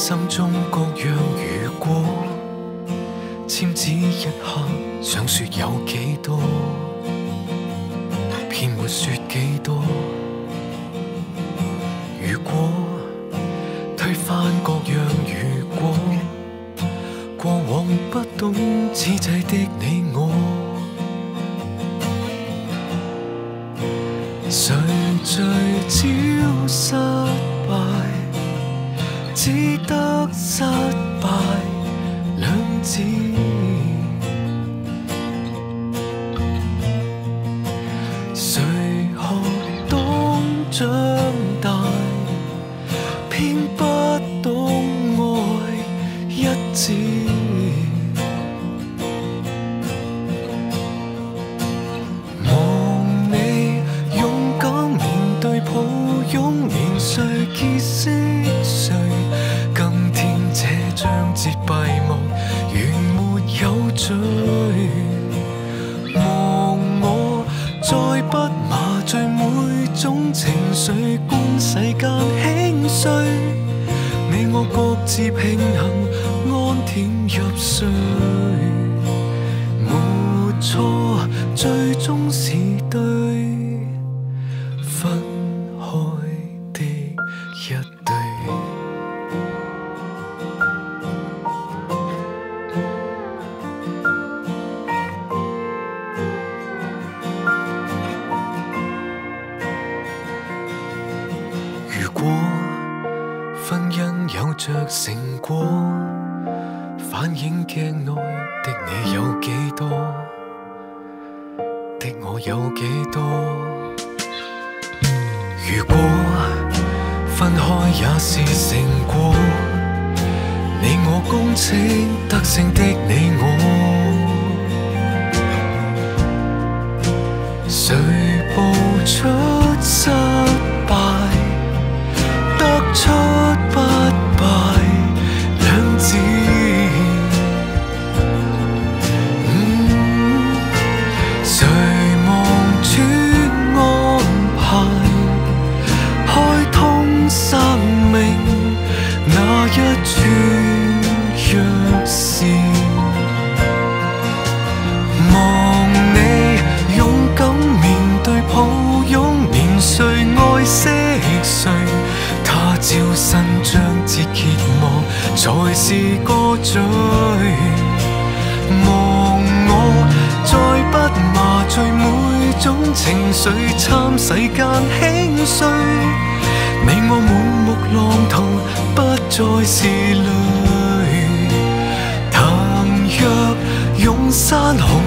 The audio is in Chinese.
心中各样如果，签字一刻想说有几多，偏没说几多。如果推翻各样如果，过往不懂此际的你我，谁最招失败？只得失败两字，谁学懂长大，偏不懂爱一字。望你勇敢面对抱拥，年岁结识谁？今天这章节闭幕，原没有罪。望我再不麻醉每种情绪，观世间轻碎。你我各自平衡，安恬入睡。没错，最终是对如果婚姻有着成果，反映镜内的你有几多，的我有几多？如果分开也是成果，你我公称得胜的你我。是个罪。望我再不麻醉每种情绪，参世间轻碎。你我满目浪涛，不再是泪。倘若用山洪